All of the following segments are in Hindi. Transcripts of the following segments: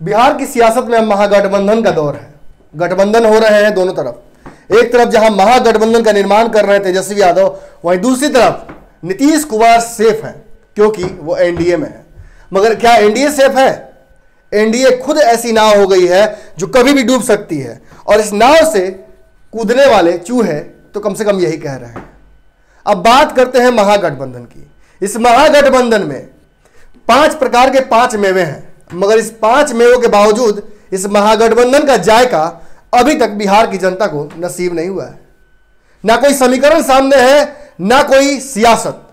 बिहार की सियासत में महागठबंधन का दौर है। गठबंधन हो रहे हैं दोनों तरफ़। एक तरफ़ जहाँ महागठबंधन का निर्माण कर रहे तेजस्वी यादव, वहीं दूसरी तरफ़ नीतीश कुमार सेफ़ हैं, क्योंकि वो एनडीए में है। मगर क्या एनडीए सेफ़ है? एनडीए खुद ऐसी नाव हो गई है जो कभी भी डूब सकती है। और इस नाव से कूदने वाले चूहे तो कम से कम यही कह रहे हैं। अब बात करते हैं महागठबंधन की। इस महागठबंधन में पाँच प्रकार के पाँच मेवे हैं। मगर इस पाँच मेवों के बावजूद इस महागठबंधन का जायका अभी तक बिहार की जनता को नसीब नहीं हुआ है। ना कोई समीकरण सामने है, ना कोई सियासत।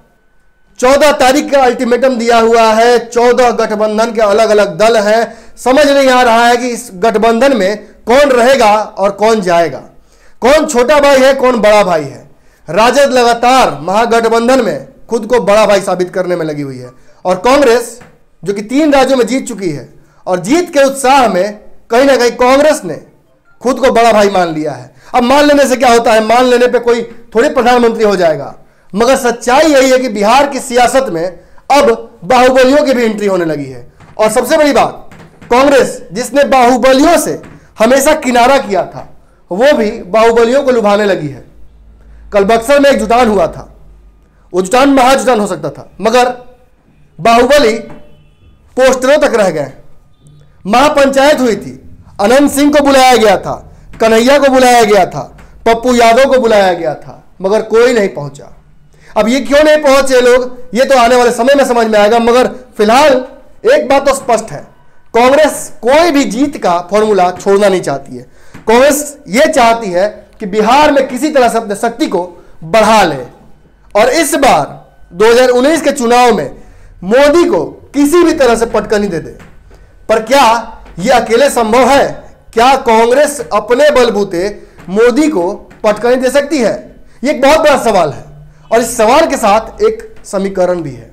चौदह तारीख का अल्टीमेटम दिया हुआ है, चौदह गठबंधन के अलग अलग दल हैं। समझ नहीं आ रहा है कि इस गठबंधन में कौन रहेगा और कौन जाएगा। कौन छोटा भाई है, कौन बड़ा भाई है। राजद लगातार महागठबंधन में खुद को बड़ा भाई साबित करने में लगी हुई है। और कांग्रेस जो कि तीन राज्यों में जीत चुकी है। और जीत के उत्साह में कहीं ना कहीं कांग्रेस ने खुद को बड़ा भाई मान लिया है। अब मान लेने से क्या होता है? मान लेने पे कोई थोड़ी प्रधानमंत्री हो जाएगा। मगर सच्चाई यही है कि बिहार की सियासत में अब बाहुबलियों की भी एंट्री होने लगी है। और सबसे बड़ी बात, कांग्रेस जिसने बाहुबलियों से हमेशा किनारा किया था, वो भी बाहुबलियों को लुभाने लगी है। कल बक्सर में एक जुटान हुआ था। वो जुटान महाजुटान हो सकता था, मगर बाहुबली पोस्टरों तक रह गए। महापंचायत हुई थी। अनंत सिंह को बुलाया गया था। कन्हैया को बुलाया गया था। पप्पू यादव को बुलाया गया था। मगर कोई नहीं पहुँचा। अब ये क्यों नहीं पहुँचे लोग? ये तो आने वाले समय में समझ में आएगा। मगर फ़िलहाल एक बात तो स्पष्ट है। कांग्रेस कोई भी जीत का फॉर्मूला छोड़ना नहीं चाहती है। कांग्रेस ये चाहती है कि बिहार में किसी तरह से अपने शक्ति को बढ़ा ले। और इस बार 2019 के चुनाव में मोदी को किसी भी तरह से पटकनी दे दे पर क्या यह अकेले संभव है? क्या कांग्रेस अपने बलबूते मोदी को पटकनी दे सकती है? यह एक बहुत बड़ा सवाल है, और इस सवाल के साथ एक समीकरण भी है।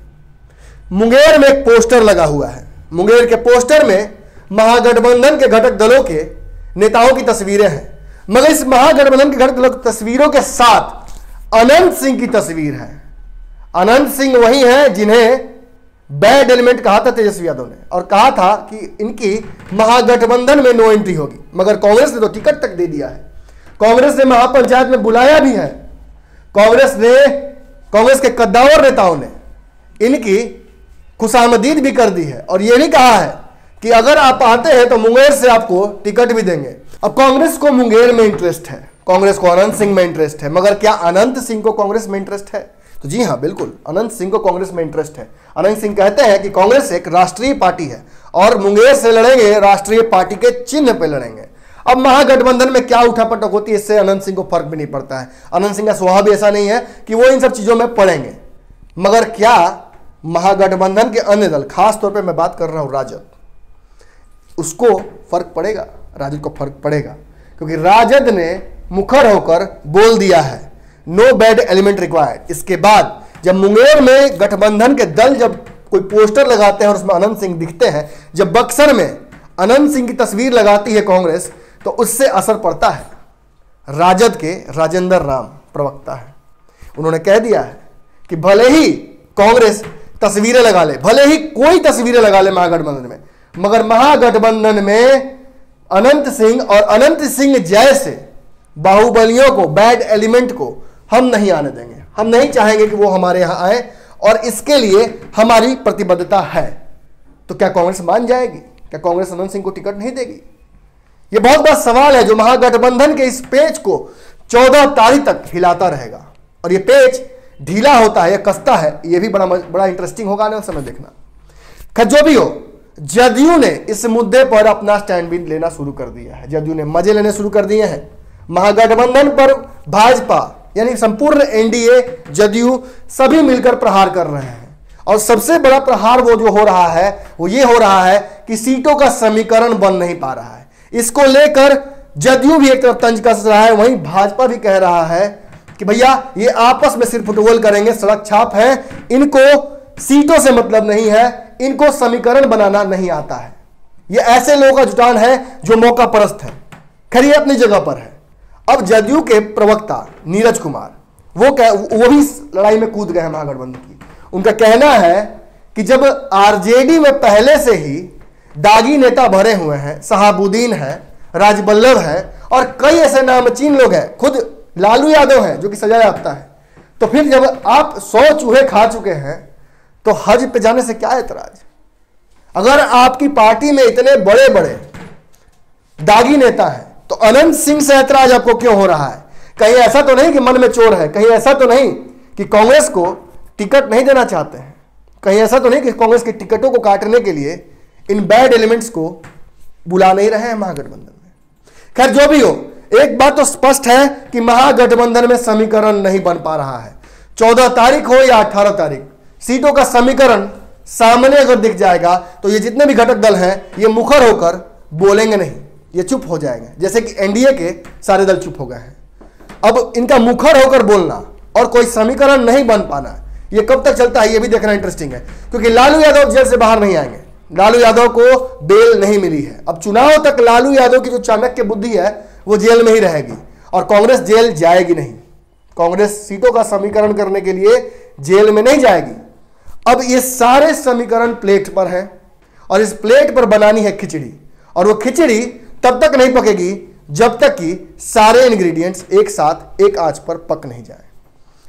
मुंगेर में एक पोस्टर लगा हुआ है। मुंगेर के पोस्टर में महागठबंधन के घटक दलों के नेताओं की तस्वीरें हैं। मगर इस महागठबंधन के घटक दलों की तस्वीरों के साथ अनंत सिंह की तस्वीर है। अनंत सिंह वही हैं जिन्हें बैड एलिमेंट कहा था तेजस्वी यादव ने और कहा था कि इनकी महागठबंधन में नो एंट्री होगी, मगर कांग्रेस ने तो टिकट तक दे दिया है। कांग्रेस ने महापंचायत में बुलाया भी है। कांग्रेस ने, कांग्रेस के कद्दावर नेताओं ने इनकी खुशामदीद भी कर दी है और यह भी कहा है कि अगर आप आते हैं तो मुंगेर से आपको टिकट भी देंगे। अब कांग्रेस को मुंगेर में इंटरेस्ट है। कांग्रेस को अनंत सिंह में इंटरेस्ट है, मगर क्या अनंत सिंह को कांग्रेस में इंटरेस्ट है? तो जी हाँ बिल्कुल, अनंत सिंह को कांग्रेस में इंटरेस्ट है। अनंत सिंह कहते हैं कि कांग्रेस एक राष्ट्रीय पार्टी है, और मुंगेर से लड़ेंगे, राष्ट्रीय पार्टी के चिन्ह पे लड़ेंगे। अब महागठबंधन में क्या उठापटक होती है, इससे अनंत सिंह को फ़र्क भी नहीं पड़ता है। अनंत सिंह का स्वभाव भी ऐसा नहीं है कि वो इन सब चीज़ों में पड़ेंगे। मगर क्या महागठबंधन के अन्य दल, खास तौर पे मैं बात कर रहा हूँ राजद, उसको फ़र्क पड़ेगा? राजद को फ़र्क पड़ेगा, क्योंकि राजद ने मुखर होकर बोल दिया है। नो बैड एलिमेंट रिक्वायर्ड इसके बाद, जब मुंगेर में गठबंधन के दल जब कोई पोस्टर लगाते हैं और उसमें अनंत सिंह दिखते हैं, जब बक्सर में अनंत सिंह की तस्वीर लगाती है कांग्रेस तो उससे असर पड़ता है। राजद के राजेंद्र राम प्रवक्ता है। उन्होंने कह दिया है कि भले ही कांग्रेस तस्वीरें लगा ले, भले ही कोई तस्वीरें लगा ले महागठबंधन में, मगर महागठबंधन में अनंत सिंह और अनंत सिंह जैसे बाहुबलियों को बैड एलिमेंट को हम नहीं आने देंगे। हम नहीं चाहेंगे कि वो हमारे यहाँ आए और इसके लिए हमारी प्रतिबद्धता है। तो क्या कांग्रेस मान जाएगी? क्या कांग्रेस अनंत सिंह को टिकट नहीं देगी? यह बहुत बड़ा सवाल है जो महागठबंधन के इस पेज को चौदह तारीख तक हिलाता रहेगा। और यह पेज ढीला होता है, या कसता है यह भी बड़ा बड़ा इंटरेस्टिंग होगा आने समय देखना। खैर, जो भी हो, जदयू ने इस मुद्दे पर अपना स्टैंड भी लेना शुरू कर दिया है। जदयू ने मज़े लेने शुरू कर दिए हैं। महागठबंधन पर भाजपा, यानी संपूर्ण एनडीए, जदयू सभी मिलकर प्रहार कर रहे हैं। और सबसे बड़ा प्रहार वो जो हो रहा है, वो ये हो रहा है कि सीटों का समीकरण बन नहीं पा रहा है। इसको लेकर जदयू भी एक तरफ़ तंज कस रहा है, वहीं भाजपा भी कह रहा है कि भैया, ये आपस में सिर्फ़ फुटबॉल करेंगे, सड़क छाप है, इनको सीटों से मतलब नहीं है, इनको समीकरण बनाना नहीं आता है। ये ऐसे लोगों का जुटान है जो मौका परस्त है। खैर अपनी जगह पर है। अब जदयू के प्रवक्ता नीरज कुमार, वो कह वो भी लड़ाई में कूद गए हैं महागठबंधन की। उनका कहना है कि जब आरजेडी में पहले से ही दागी नेता भरे हुए हैं, शहाबुद्दीन है, राजबल्लभ है, और कई ऐसे नामचीन लोग हैं, खुद लालू यादव हैं, जो कि सजा याफ्ता है तो फिर जब आप सौ चूहे खा चुके हैं तो हज पे जाने से क्या एतराज़ अगर आपकी पार्टी में इतने बड़े बड़े दागी नेता हैं तो अनंत सिंह से ऐतराज आपको क्यों हो रहा है? कहीं ऐसा तो नहीं कि मन में चोर है? कहीं ऐसा तो नहीं कि कांग्रेस को टिकट नहीं देना चाहते हैं? कहीं ऐसा तो नहीं कि कांग्रेस की टिकटों को काटने के लिए इन बैड एलिमेंट्स को बुला नहीं रहे हैं महागठबंधन में? खैर, जो भी हो, एक बात तो स्पष्ट है कि महागठबंधन में समीकरण नहीं बन पा रहा है। चौदह तारीख हो या अठारह तारीख, सीटों का समीकरण सामने अगर दिख जाएगा तो ये जितने भी घटक दल हैं, ये मुखर होकर बोलेंगे नहीं। ये चुप हो जाएँगे। जैसे कि एनडीए के सारे दल चुप हो गए हैं। अब इनका मुखर होकर बोलना और कोई समीकरण नहीं बन पाना, ये कब तक चलता है ये भी देखना इंटरेस्टिंग है। क्योंकि लालू यादव जेल से बाहर नहीं आएँगे। लालू यादव को बेल नहीं मिली है। अब चुनाव तक लालू यादव की जो चाणक्य बुद्धि है, वो जेल में ही रहेगी और कांग्रेस जेल जाएगी नहीं। कांग्रेस सीटों का समीकरण करने के लिए जेल में नहीं जाएगी। अब ये सारे समीकरण प्लेट पर हैं और इस प्लेट पर बनानी है खिचड़ी। और वो खिचड़ी तब तक नहीं पकेगी जब तक कि सारे इंग्रेडिएंट्स एक साथ, एक आँच पर पक नहीं जाए।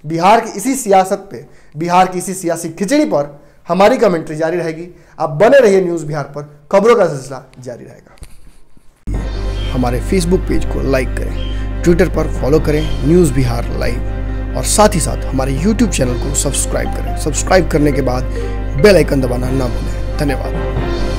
बिहार की इसी सियासत पे, बिहार की इसी सियासी खिचड़ी पर हमारी कमेंट्री जारी रहेगी। आप बने रहिए न्यूज़ बिहार पर। खबरों का सिलसिला जारी रहेगा। हमारे फेसबुक पेज को लाइक करें ट्विटर पर फॉलो करें न्यूज़ बिहार लाइव और साथ ही साथ हमारे यूट्यूब चैनल को सब्सक्राइब करें। सब्सक्राइब करने के बाद बेल आइकन दबाना ना भूलें। धन्यवाद।